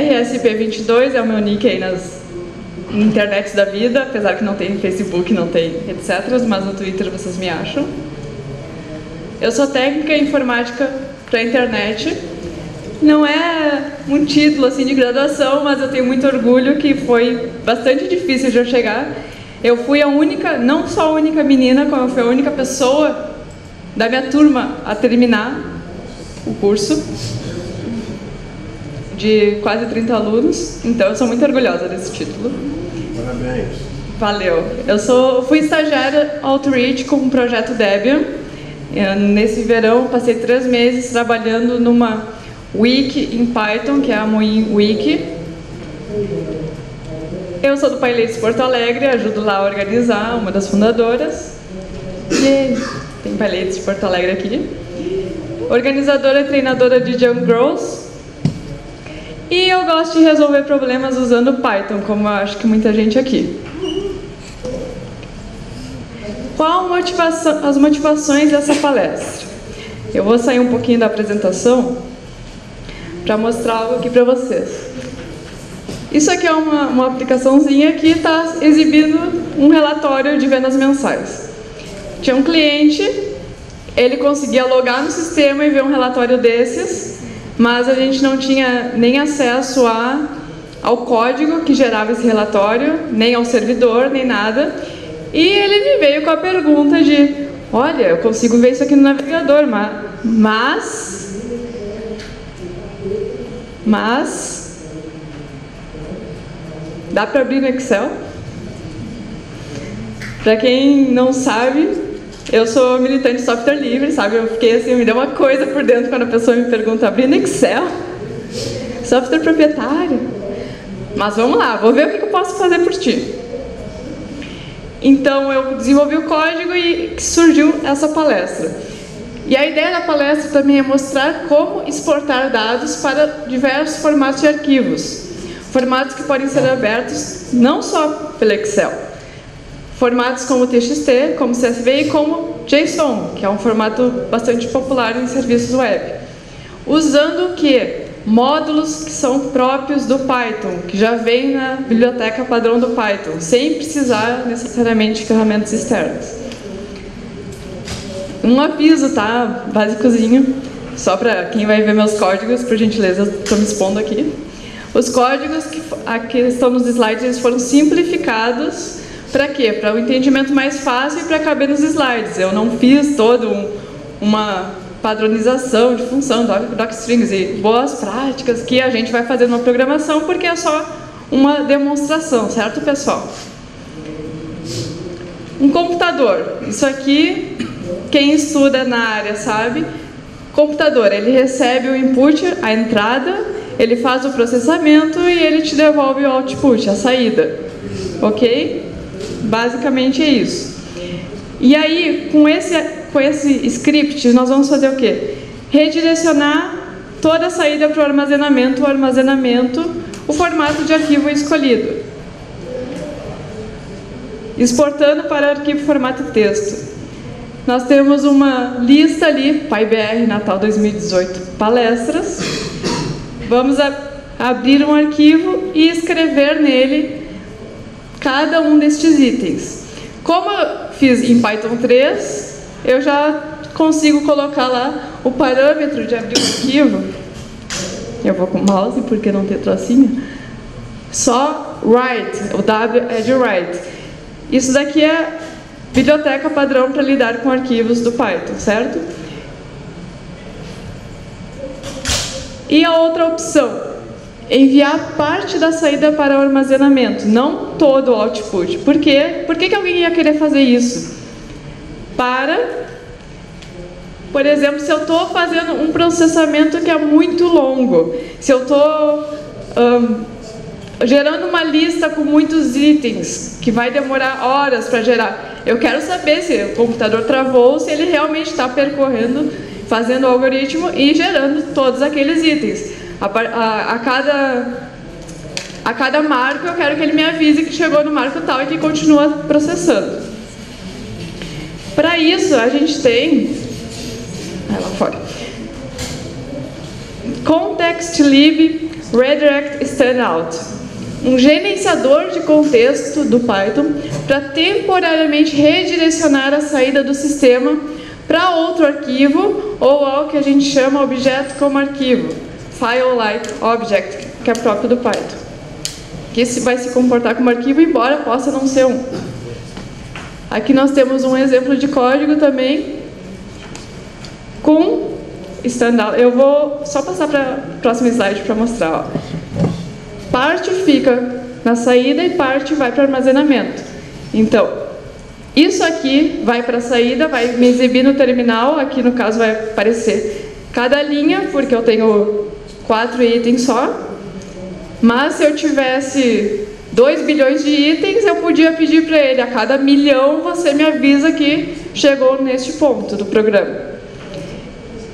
sou eu? RSP22 é o meu nick aí nas internet da vida, apesar que não tem Facebook, não tem etc, mas no Twitter vocês me acham. Eu sou técnica em informática para internet. Não é um título assim de graduação, mas eu tenho muito orgulho que foi bastante difícil de eu chegar. Eu fui a única, não só a única menina, como eu fui a única pessoa da minha turma a terminar o curso de quase 30 alunos, então eu sou muito orgulhosa desse título. Parabéns. Valeu. Eu sou, fui estagiária Outreach com o projeto Debian. Eu, nesse verão passei três meses trabalhando numa wiki em Python, que é a Moin Wiki. Eu sou do PyLates Porto Alegre, ajudo lá a organizar, uma das fundadoras. E tem PyLates de Porto Alegre aqui. Organizadora e treinadora de Young Girls, e eu gosto de resolver problemas usando Python, como acho que muita gente aqui. Qual motivação, as motivações dessa palestra? Eu vou sair um pouquinho da apresentação para mostrar algo aqui para vocês. Isso aqui é uma, uma aplicaçãozinha que está exibindo um relatório de vendas mensais. Tinha um cliente, ele conseguia logar no sistema e ver um relatório desses, mas a gente não tinha nem acesso a, ao código que gerava esse relatório, nem ao servidor, nem nada. E ele me veio com a pergunta de: Olha, eu consigo ver isso aqui no navegador, mas. Mas. Dá para abrir no Excel? Para quem não sabe, eu sou militante de software livre, sabe? Eu fiquei assim, me deu uma coisa por dentro quando a pessoa me pergunta, abrindo Excel? Software proprietário? Mas vamos lá, vou ver o que eu posso fazer por ti. Então eu desenvolvi o código e surgiu essa palestra. E a ideia da palestra também é mostrar como exportar dados para diversos formatos de arquivos. Formatos que podem ser abertos não só pelo Excel, formatos como TXT, como CSV e como JSON, que é um formato bastante popular em serviços web. Usando o que? Módulos que são próprios do Python, que já vem na biblioteca padrão do Python, sem precisar necessariamente de ferramentas externas. Um aviso, tá? Básicozinho, só para quem vai ver meus códigos, por gentileza, estou me expondo aqui. Os códigos que aqui estão nos slides eles foram simplificados para quê? Para o um entendimento mais fácil e para caber nos slides. Eu não fiz toda um, uma padronização de função, docstrings e boas práticas que a gente vai fazer numa programação, porque é só uma demonstração, certo, pessoal? Um computador. Isso aqui, quem estuda na área sabe. Computador, ele recebe o input, a entrada, ele faz o processamento e ele te devolve o output, a saída. Ok? Basicamente é isso. E aí, com esse, com esse script, nós vamos fazer o quê? Redirecionar toda a saída para o armazenamento, o armazenamento, o formato de arquivo escolhido. Exportando para arquivo formato texto. Nós temos uma lista ali, PyBR Natal 2018 palestras. Vamos abrir um arquivo e escrever nele cada um destes itens. Como eu fiz em Python 3, eu já consigo colocar lá o parâmetro de abrir o arquivo. Eu vou com o mouse porque não tem trocinho. Só write, o W é de write. Isso daqui é biblioteca padrão para lidar com arquivos do Python, certo? E a outra opção, enviar parte da saída para o armazenamento, não todo o output. Por quê? Por que, que alguém ia querer fazer isso? Para, por exemplo, se eu estou fazendo um processamento que é muito longo, se eu estou gerando uma lista com muitos itens, que vai demorar horas para gerar, eu quero saber se o computador travou, se ele realmente está percorrendo, fazendo o algoritmo e gerando todos aqueles itens. A, a, a, cada, a cada marco eu quero que ele me avise que chegou no marco tal e que continua processando. Para isso a gente tem. Vai lá fora. Context Redirect Standout, um gerenciador de contexto do Python para temporariamente redirecionar a saída do sistema para outro arquivo ou ao que a gente chama objeto como arquivo, file-like object, que é próprio do Python, que vai se comportar como arquivo, embora possa não ser um. Aqui nós temos um exemplo de código também com standout. Eu vou só passar para o próximo slide para mostrar. Ó. Parte fica na saída e parte vai para armazenamento. Então, isso aqui vai para a saída, vai me exibir no terminal. Aqui no caso vai aparecer cada linha, porque eu tenho quatro itens só. Mas se eu tivesse 2 bilhões de itens, eu podia pedir para ele, a cada milhão você me avisa que chegou neste ponto do programa.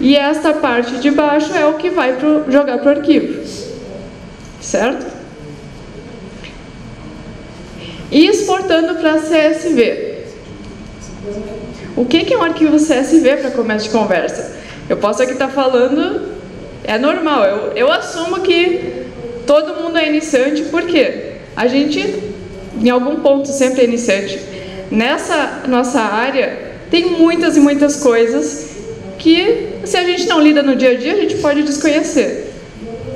E esta parte de baixo é o que vai pro, jogar para o arquivo. Certo? E exportando para CSV. O que, que é um arquivo CSV para começo de conversa? Eu posso aqui estar tá falando, é normal, eu, eu assumo que todo mundo é iniciante, por quê? A gente, em algum ponto, sempre é iniciante. Nessa nossa área, tem muitas e muitas coisas que, se a gente não lida no dia a dia, a gente pode desconhecer.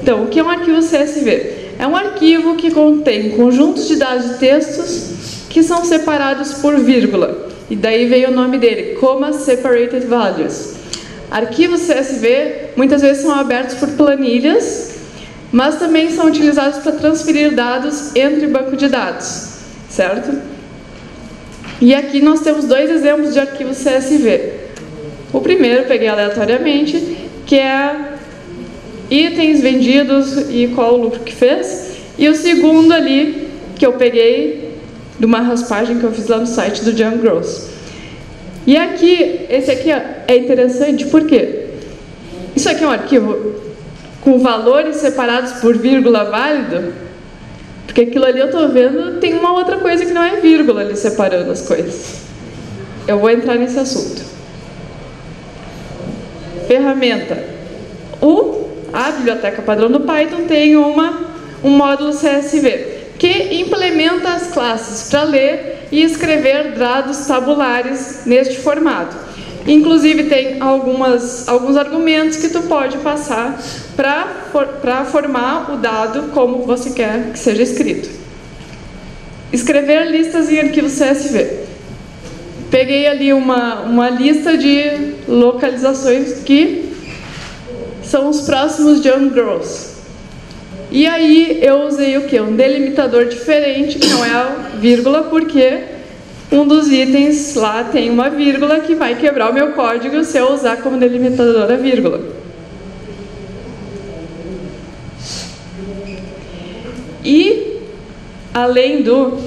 Então, o que é um arquivo CSV? É um arquivo que contém conjuntos de dados de textos que são separados por vírgula. E daí veio o nome dele, Comma Separated Values. Arquivos CSV muitas vezes são abertos por planilhas mas também são utilizados para transferir dados entre banco de dados, certo? E aqui nós temos dois exemplos de arquivos CSV. O primeiro peguei aleatoriamente, que é itens vendidos e qual o lucro que fez. E o segundo ali, que eu peguei de uma raspagem que eu fiz lá no site do John Gross. E aqui, esse aqui é interessante porque isso aqui é um arquivo com valores separados por vírgula válido, porque aquilo ali eu estou vendo tem uma outra coisa que não é vírgula ali separando as coisas. Eu vou entrar nesse assunto. Ferramenta. O, a biblioteca padrão do Python tem uma, um módulo CSV que implementa as classes para ler e escrever dados tabulares neste formato. Inclusive tem algumas, alguns argumentos que tu pode passar para for, formar o dado como você quer que seja escrito. Escrever listas em arquivo CSV. Peguei ali uma, uma lista de localizações que são os próximos John Gross. E aí eu usei o que? Um delimitador diferente, que não é a vírgula, porque um dos itens lá tem uma vírgula que vai quebrar o meu código se eu usar como delimitador a vírgula. E, além do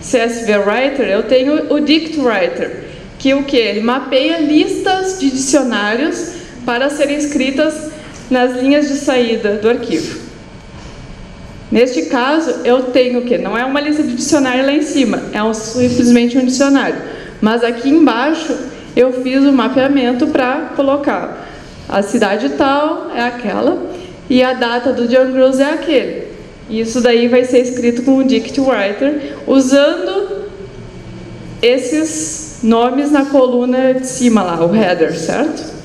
CSV Writer, eu tenho o Dict Writer, que o que? Ele mapeia listas de dicionários para serem escritas nas linhas de saída do arquivo. Neste caso, eu tenho o quê? Não é uma lista de dicionário lá em cima, é um, simplesmente um dicionário. Mas aqui embaixo, eu fiz o um mapeamento para colocar a cidade tal é aquela e a data do John Gross é aquele. Isso daí vai ser escrito com o Dict Writer, usando esses nomes na coluna de cima lá, o header, certo?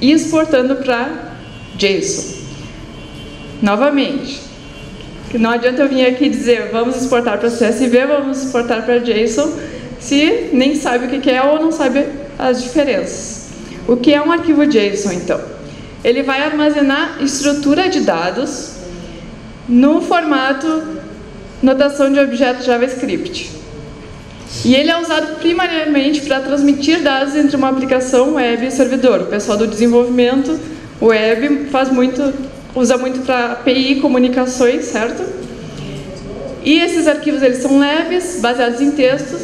E exportando para JSON. Novamente, não adianta eu vir aqui dizer vamos exportar para CSV, vamos exportar para JSON, se nem sabe o que é ou não sabe as diferenças. O que é um arquivo JSON, então? Ele vai armazenar estrutura de dados no formato notação de objeto JavaScript. E ele é usado primariamente para transmitir dados entre uma aplicação web e servidor. O pessoal do desenvolvimento web faz muito usa muito para API comunicações, certo? E esses arquivos eles são leves, baseados em textos,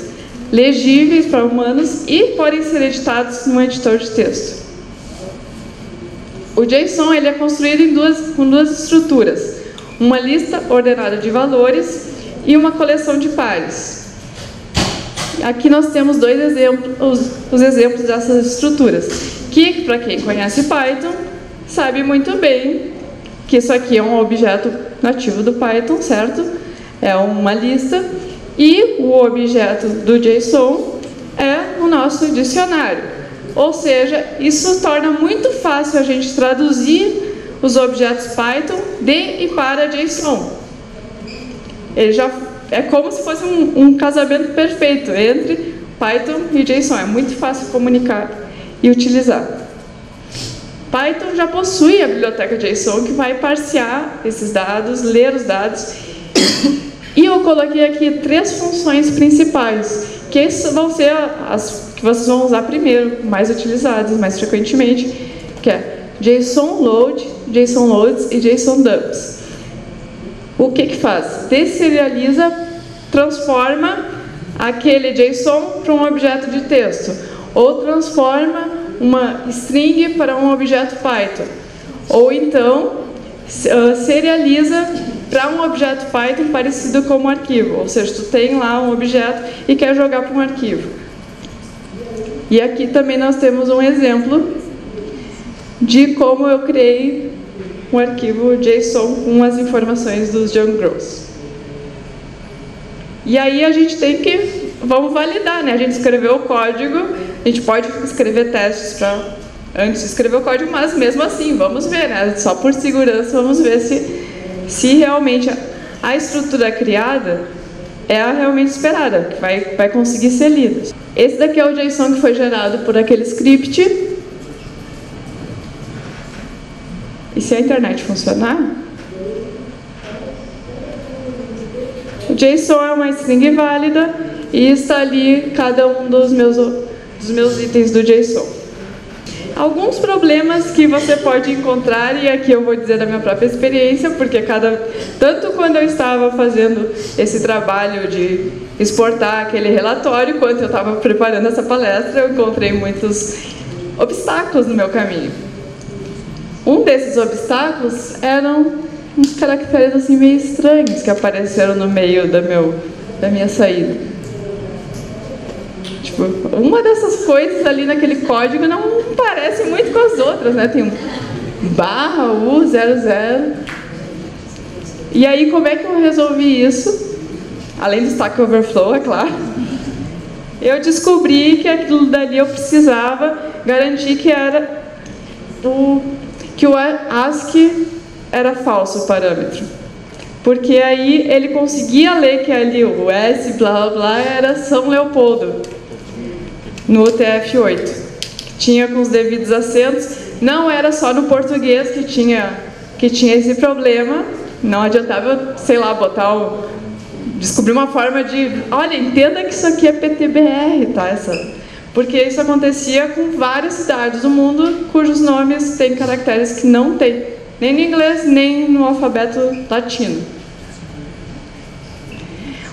legíveis para humanos e podem ser editados no editor de texto. O JSON ele é construído duas, com duas estruturas, uma lista ordenada de valores e uma coleção de pares. Aqui nós temos dois exemplos, os, os exemplos dessas estruturas, que para quem conhece Python sabe muito bem que isso aqui é um objeto nativo do Python, certo? É uma lista e o objeto do JSON é o nosso dicionário. Ou seja, isso torna muito fácil a gente traduzir os objetos Python de e para JSON. Ele já é como se fosse um, um casamento perfeito entre Python e JSON. É muito fácil comunicar e utilizar. Python já possui a biblioteca JSON que vai parsear esses dados, ler os dados. E eu coloquei aqui três funções principais, que vão ser as que vocês vão usar primeiro, mais utilizadas, mais frequentemente, que é JSON load, JSON loads e JSON dumps. O que que faz? Deserializa, transforma aquele JSON para um objeto de texto, ou transforma uma string para um objeto Python, ou então serializa para um objeto Python parecido com um arquivo, ou seja, tu tem lá um objeto e quer jogar para um arquivo. E aqui também nós temos um exemplo de como eu criei um arquivo JSON com as informações dos Young Grows. E aí a gente tem que, vamos validar, né? A gente escreveu o código, a gente pode escrever testes para antes de escrever o código, mas mesmo assim, vamos ver, né? Só por segurança, vamos ver se, se realmente a, a estrutura criada é a realmente esperada, que vai, vai conseguir ser lida. Esse daqui é o JSON que foi gerado por aquele script E se a internet funcionar, o JSON é uma string válida e está ali cada um dos meus, dos meus itens do JSON. Alguns problemas que você pode encontrar, e aqui eu vou dizer da minha própria experiência, porque cada tanto quando eu estava fazendo esse trabalho de exportar aquele relatório, quanto eu estava preparando essa palestra, eu encontrei muitos obstáculos no meu caminho. Um desses obstáculos eram uns caracteres assim meio estranhos que apareceram no meio da, meu, da minha saída. Tipo, uma dessas coisas ali naquele código não parece muito com as outras, né? Tem um barra U00. E aí, como é que eu resolvi isso? Além do Stack Overflow, é claro. Eu descobri que aquilo dali eu precisava garantir que era o que o ASCII era falso o parâmetro. Porque aí ele conseguia ler que ali o S, blá blá blá, era São Leopoldo, no UTF-8. Tinha com os devidos acentos. Não era só no português que tinha, que tinha esse problema. Não adiantava, sei lá, botar o. descobrir uma forma de. Olha, entenda que isso aqui é PTBR, tá? Essa, porque isso acontecia com várias cidades do mundo cujos nomes têm caracteres que não tem, nem no inglês, nem no alfabeto latino.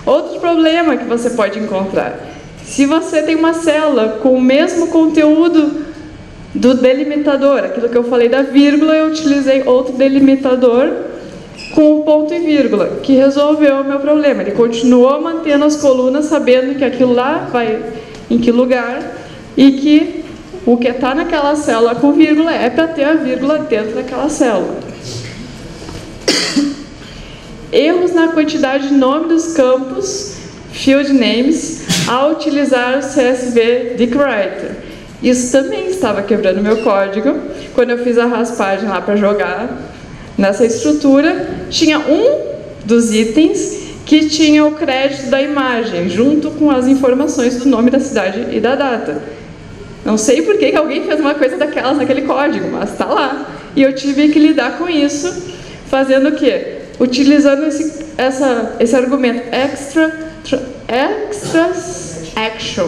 Outro problema que você pode encontrar: se você tem uma célula com o mesmo conteúdo do delimitador, aquilo que eu falei da vírgula, eu utilizei outro delimitador com o ponto e vírgula, que resolveu o meu problema. Ele continuou mantendo as colunas, sabendo que aquilo lá vai em que lugar e que o que está naquela célula com vírgula é para ter a vírgula dentro daquela célula. Erros na quantidade de nome dos campos, field names, ao utilizar o CSV Decorator. Isso também estava quebrando meu código. Quando eu fiz a raspagem lá para jogar nessa estrutura, tinha um dos itens que tinha o crédito da imagem, junto com as informações do nome da cidade e da data. Não sei por que, alguém fez uma coisa daquelas naquele código, mas está lá. E eu tive que lidar com isso, fazendo o quê? Utilizando esse, essa, esse argumento extra, extra action,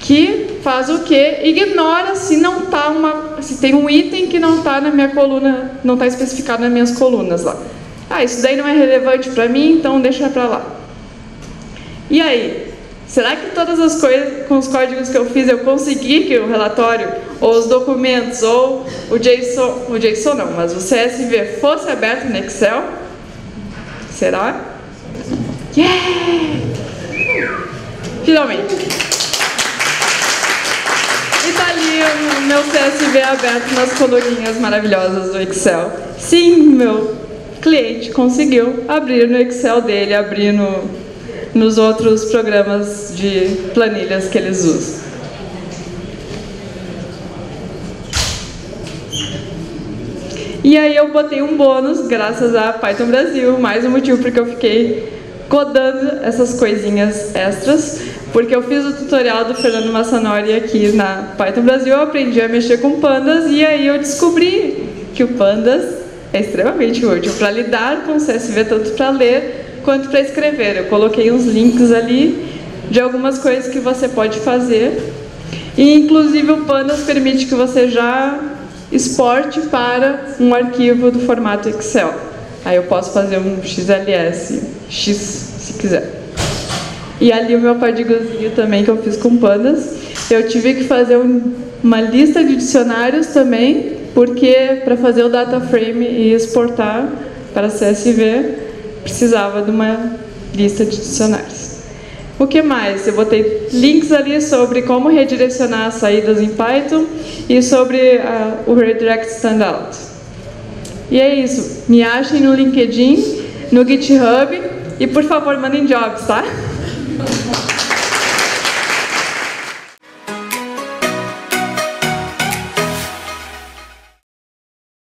que faz o quê? Ignora se não tá uma, se tem um item que não está na minha coluna, não está especificado nas minhas colunas lá. Ah, isso daí não é relevante para mim, então deixa para lá. E aí? Será que todas as coisas com os códigos que eu fiz eu consegui que o relatório, ou os documentos, ou o JSON, o JSON não, mas o CSV fosse aberto no Excel? Será? Yeah! finalmente. E tá ali o meu CSV aberto nas coluninhas maravilhosas do Excel. Sim, meu cliente conseguiu abrir no Excel dele, abrir no, nos outros programas de planilhas que eles usam. E aí eu botei um bônus graças a Python Brasil, mais um motivo porque eu fiquei codando essas coisinhas extras, porque eu fiz o tutorial do Fernando Massanori aqui na Python Brasil, eu aprendi a mexer com pandas e aí eu descobri que o pandas é extremamente útil para lidar com o CSV, tanto para ler quanto para escrever. Eu coloquei uns links ali de algumas coisas que você pode fazer. E inclusive o pandas permite que você já exporte para um arquivo do formato Excel. Aí eu posso fazer um XLS, X, se quiser. E ali o meu códigozinho também que eu fiz com pandas. Eu tive que fazer um, uma lista de dicionários também, porque para fazer o data frame e exportar para CSV, precisava de uma lista de dicionários. O que mais? Eu botei links ali sobre como redirecionar as saídas em Python e sobre uh, o Redirect Standout. E é isso. Me achem no LinkedIn, no GitHub e por favor mandem jobs, tá?